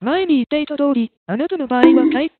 前に言っていた通り、あなたの場合はタイ